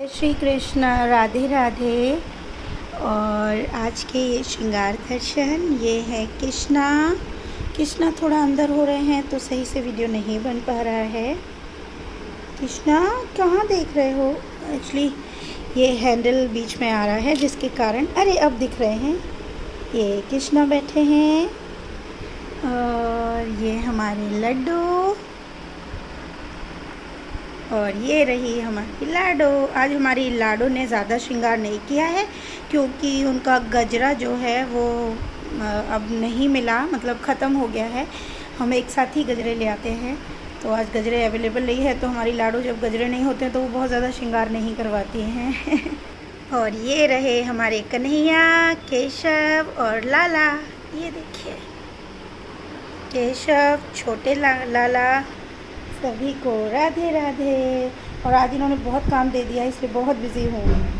श्री कृष्ण राधे राधे। और आज के ये श्रृंगार दर्शन, ये है कृष्णा। कृष्णा थोड़ा अंदर हो रहे हैं तो सही से वीडियो नहीं बन पा रहा है। कृष्णा, कहाँ देख रहे हो? एक्चुअली ये हैंडल बीच में आ रहा है, जिसके कारण, अरे, अब दिख रहे हैं। ये कृष्णा बैठे हैं। और ये हमारे लड्डू। और ये रही हमारी लाडो। आज हमारी लाडो ने ज़्यादा श्रृंगार नहीं किया है क्योंकि उनका गजरा जो है वो अब नहीं मिला मतलब ख़त्म हो गया है। हम एक साथ ही गजरे ले आते हैं। तो आज गजरे अवेलेबल नहीं है तो हमारी लाडो जब गजरे नहीं होते हैं तो वो बहुत ज़्यादा श्रृंगार नहीं करवाती हैं। और ये रहे हमारे कन्हैया केशव और लाला। ये देखिए। केशव छोटे ला, लाला। सभी को राधे राधे और आज इन्होंने बहुत काम दे दिया, इसलिए बहुत बिज़ी हूँ।